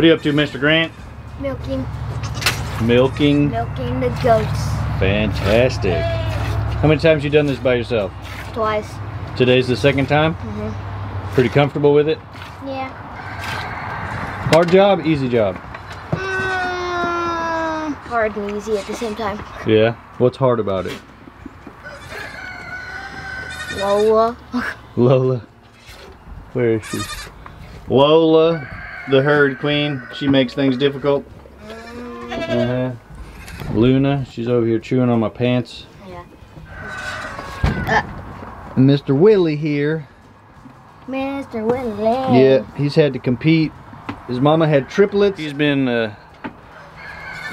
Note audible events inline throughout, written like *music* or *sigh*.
What are you up to, Mr. Grant? Milking, Milking. milking the goats Fantastic. How many times you done this by yourself? twice. Today's the second time? Mm-hmm. Pretty comfortable with it? Yeah. Hard job, easy job? Mm, hard and easy at the same time. Yeah. What's hard about it? Lola. *laughs* Lola. Where is she? Lola, the herd queen. She makes things difficult. Uh-huh. Luna, she's over here chewing on my pants. Yeah. And Mr. Willie here. Mr. Willie. Yeah, he's had to compete. His mama had triplets. He's been uh,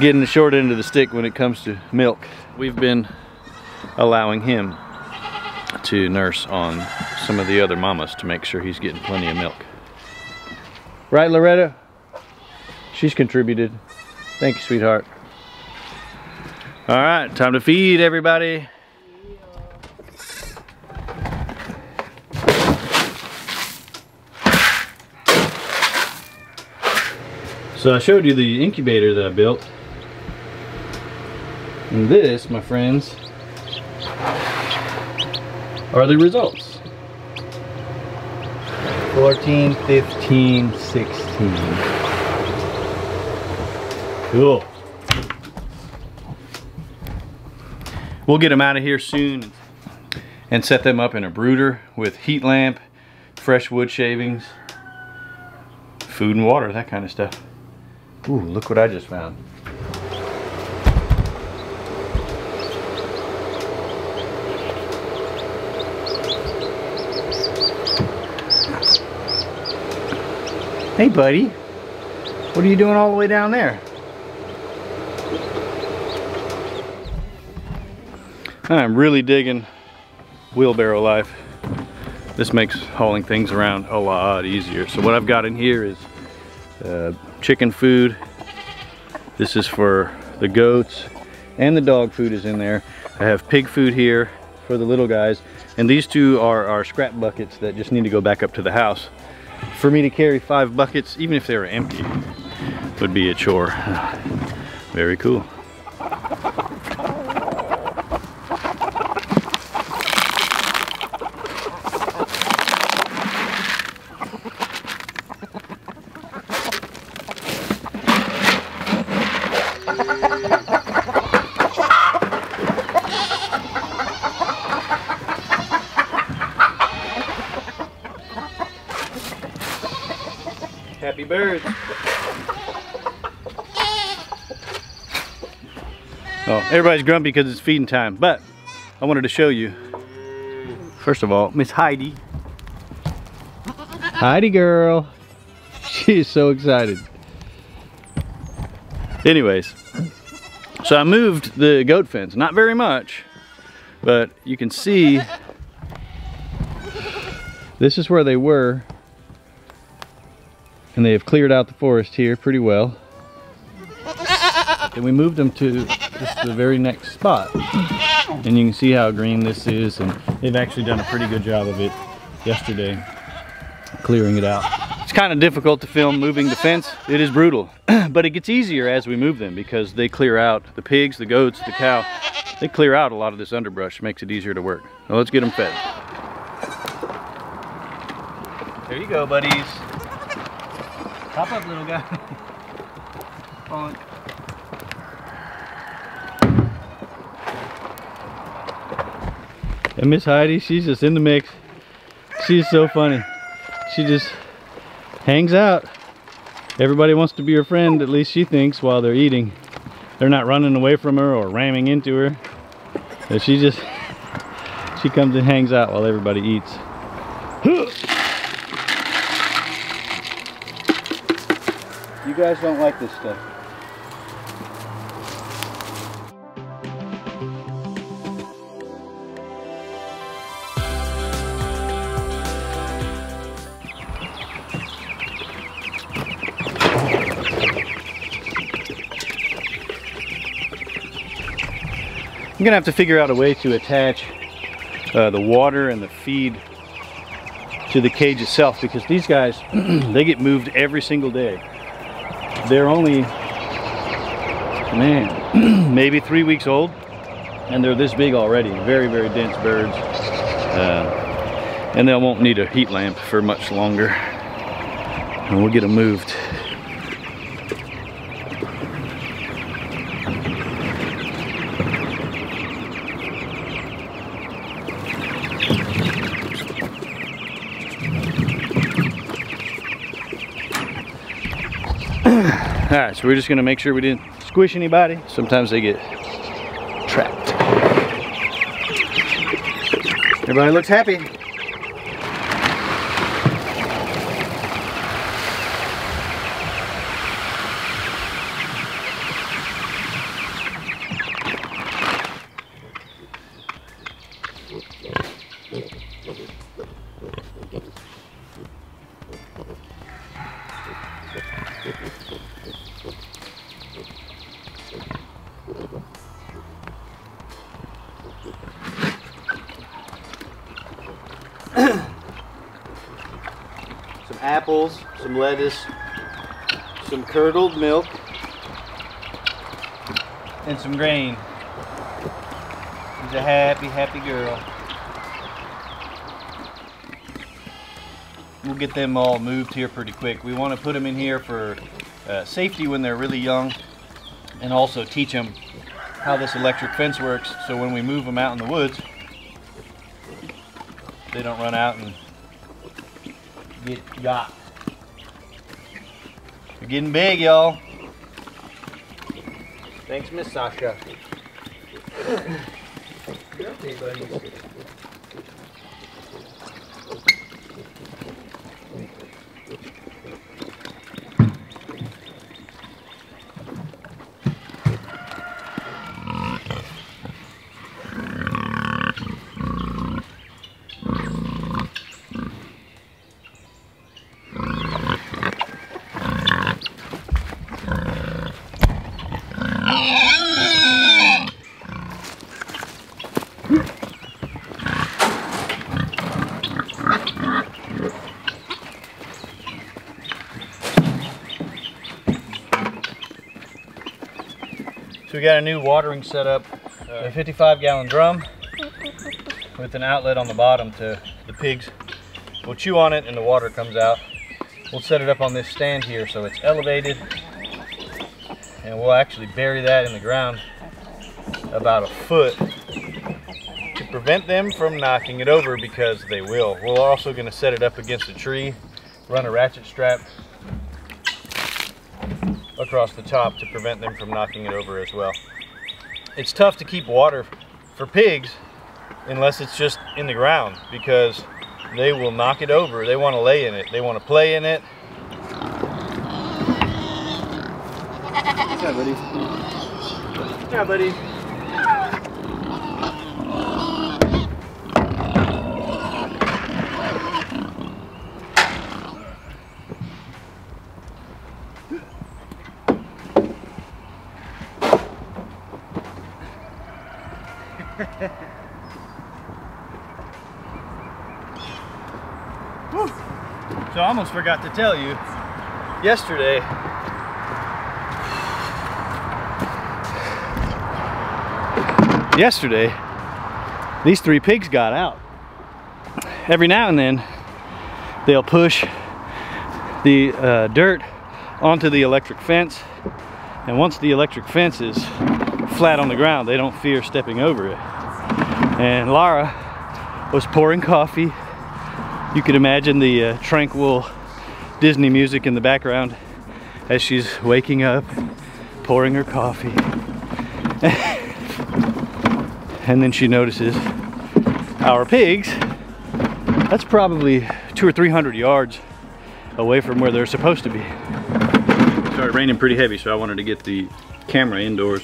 getting the short end of the stick when it comes to milk. We've been allowing him to nurse on some of the other mamas to make sure he's getting plenty of milk. Right, Loretta? She's contributed. Thank you, sweetheart. All right, time to feed everybody. So I showed you the incubator that I built. And this, my friends, are the results. 14, 15, 16. Cool. We'll get them out of here soon and set them up in a brooder with heat lamp, fresh wood shavings, food and water, that kind of stuff. Ooh, look what I just found. Hey, buddy. What are you doing all the way down there? I'm really digging wheelbarrow life. This makes hauling things around a lot easier. So what I've got in here is uh, chicken food. This is for the goats and the dog food is in there. I have pig food here for the little guys. And these two are our scrap buckets that just need to go back up to the house. For me to carry five buckets, even if they were empty, would be a chore. *sighs* Very cool. Happy birds. Oh, everybody's grumpy because it's feeding time, but I wanted to show you. First of all, Miss Heidi. Heidi girl. She is so excited. Anyways, so I moved the goat fence, not very much, but you can see this is where they were and they have cleared out the forest here pretty well. And we moved them to just the very next spot. And you can see how green this is and they've actually done a pretty good job of it yesterday, clearing it out. It's kind of difficult to film moving the fence. It is brutal, *clears throat* but it gets easier as we move them because they clear out the pigs, the goats, the cow. They clear out a lot of this underbrush, makes it easier to work. Now let's get them fed. There you go, buddies. Hop up, little guy. *laughs* And Miss Heidi, she's just in the mix. She's so funny. She just hangs out. Everybody wants to be her friend, at least she thinks, while they're eating. They're not running away from her or ramming into her. She just, she comes and hangs out while everybody eats. You guys don't like this stuff. I'm gonna have to figure out a way to attach uh, the water and the feed to the cage itself because these guys *clears throat* they get moved every single day they're only, man, *clears throat* maybe three weeks old and they're this big already. Very, very dense birds. Uh, and they won't need a heat lamp for much longer. And we'll get them moved. All right, *laughs* so we're just gonna make sure we didn't squish anybody. Sometimes they get trapped. Everybody looks happy. Apples, some lettuce, some curdled milk, and some grain. She's a happy, happy girl. We'll get them all moved here pretty quick. We want to put them in here for uh, safety when they're really young and also teach them how this electric fence works so when we move them out in the woods they don't run out and get got. You're getting big, y'all. Thanks, Miss Sasha. We got a new watering setup, a 55 gallon drum with an outlet on the bottom to the pigs. We'll chew on it and the water comes out. We'll set it up on this stand here so it's elevated and we'll actually bury that in the ground about a foot to prevent them from knocking it over because they will. We're also going to set it up against a tree, run a ratchet strap across the top to prevent them from knocking it over as well. It's tough to keep water for pigs unless it's just in the ground because they will knock it over. They want to lay in it. They want to play in it. Yeah, buddy. Yeah, buddy. I almost forgot to tell you, yesterday, yesterday, these three pigs got out. Every now and then, they'll push the uh, dirt onto the electric fence. And once the electric fence is flat on the ground, they don't fear stepping over it. And Lara was pouring coffee you can imagine the uh, tranquil Disney music in the background as she's waking up, pouring her coffee. *laughs* and then she notices our pigs. That's probably two or 300 yards away from where they're supposed to be. Started raining pretty heavy, so I wanted to get the camera indoors.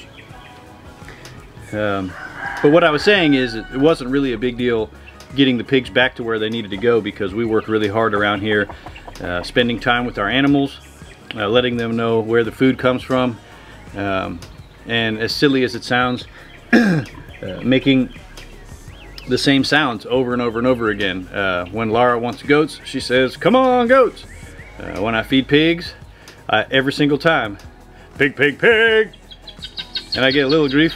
Um, but what I was saying is it wasn't really a big deal getting the pigs back to where they needed to go because we worked really hard around here, uh, spending time with our animals, uh, letting them know where the food comes from, um, and as silly as it sounds, *clears throat* uh, making the same sounds over and over and over again. Uh, when Lara wants goats, she says, come on goats. Uh, when I feed pigs, I, every single time, pig, pig, pig. And I get a little grief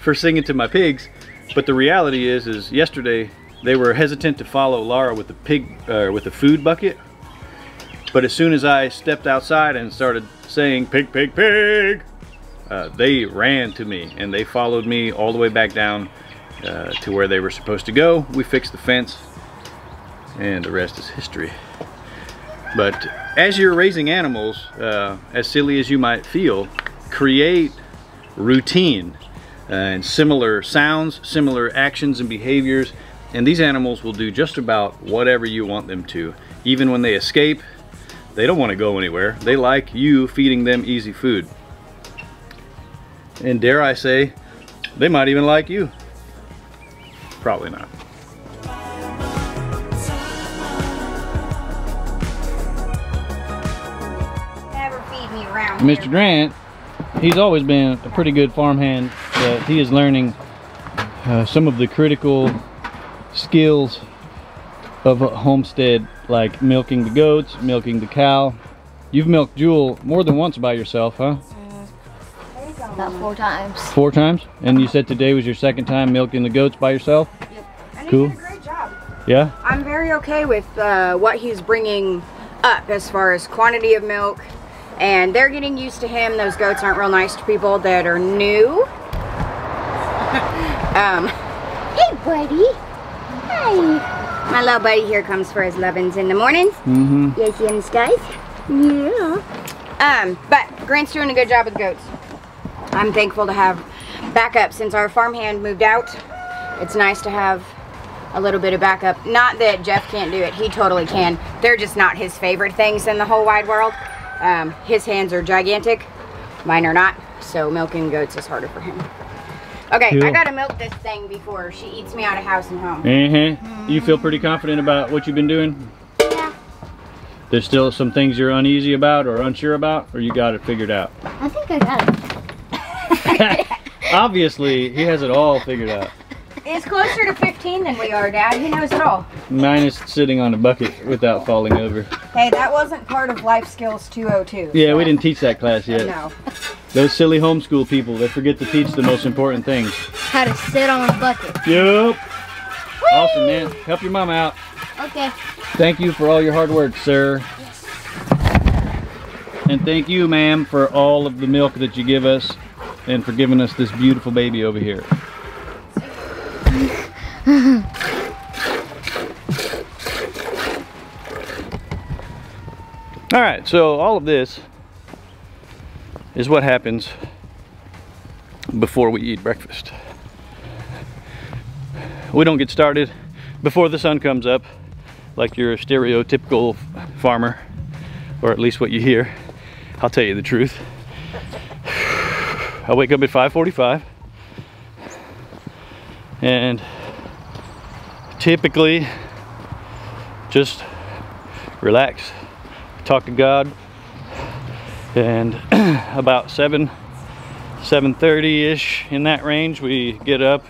for singing to my pigs. But the reality is, is yesterday they were hesitant to follow Lara with the pig, uh, with the food bucket. But as soon as I stepped outside and started saying pig, pig, pig, uh, they ran to me and they followed me all the way back down uh, to where they were supposed to go. We fixed the fence and the rest is history. But as you're raising animals, uh, as silly as you might feel, create routine and similar sounds, similar actions and behaviors, and these animals will do just about whatever you want them to. Even when they escape, they don't want to go anywhere. They like you feeding them easy food. And dare I say, they might even like you. Probably not. Never feed me around Mr. Grant, he's always been a pretty good farmhand. But he is learning uh, some of the critical skills of a homestead, like milking the goats, milking the cow. You've milked Jewel more than once by yourself, huh? About four times. Four times? And you said today was your second time milking the goats by yourself? And Cool. he did a great job. Yeah? I'm very okay with uh, what he's bringing up as far as quantity of milk. And they're getting used to him. Those goats aren't real nice to people that are new. *laughs* um, Hey, buddy. Hi. my little buddy here comes for his lovin's in the mornings. Mm-hmm. You see him, guys? Yeah. Um, but Grant's doing a good job with goats. I'm thankful to have backup since our farmhand moved out. It's nice to have a little bit of backup. Not that Jeff can't do it, he totally can. They're just not his favorite things in the whole wide world. Um, his hands are gigantic, mine are not, so milking goats is harder for him. Okay, I gotta milk this thing before she eats me out of house and home. Uh-huh. You feel pretty confident about what you've been doing? Yeah. There's still some things you're uneasy about or unsure about, or you got it figured out? I think I got it. *laughs* Obviously, he has it all figured out. It's closer to 15 than we are, Dad. He knows it all. Minus sitting on a bucket without falling over. Hey, that wasn't part of Life Skills 202. Yeah, we didn't teach that class yet. No. Those silly homeschool people, they forget to teach the most important things. How to sit on a bucket. Yup. Awesome, man. Help your mom out. Okay. Thank you for all your hard work, sir. Yes. And thank you, ma'am, for all of the milk that you give us and for giving us this beautiful baby over here. All right, so all of this is what happens before we eat breakfast. We don't get started before the sun comes up like your stereotypical farmer, or at least what you hear. I'll tell you the truth. I wake up at 5:45 and typically just relax, talk to God, and *clears throat* about 7 7:30 ish in that range we get up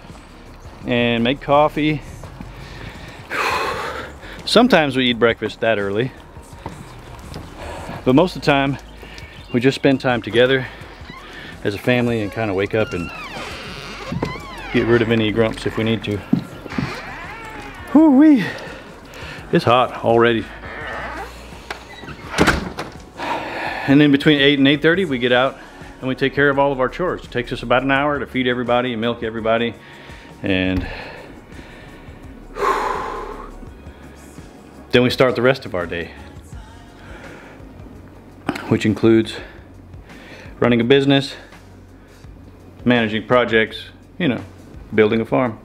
and make coffee. *sighs* Sometimes we eat breakfast that early, but most of the time we just spend time together as a family and kind of wake up and get rid of any grumps if we need to. Whoo wee! It's hot already. And then between 8 and 8.30 we get out and we take care of all of our chores. It takes us about an hour to feed everybody and milk everybody and Then we start the rest of our day, which includes running a business, managing projects, you know, building a farm.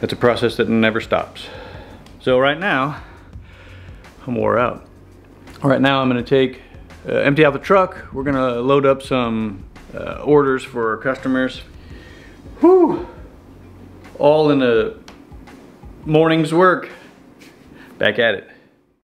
That's a process that never stops. So right now, I'm wore out. Right now I'm gonna take, uh, empty out the truck. We're gonna load up some uh, orders for our customers. Whew! All in a morning's work back at it.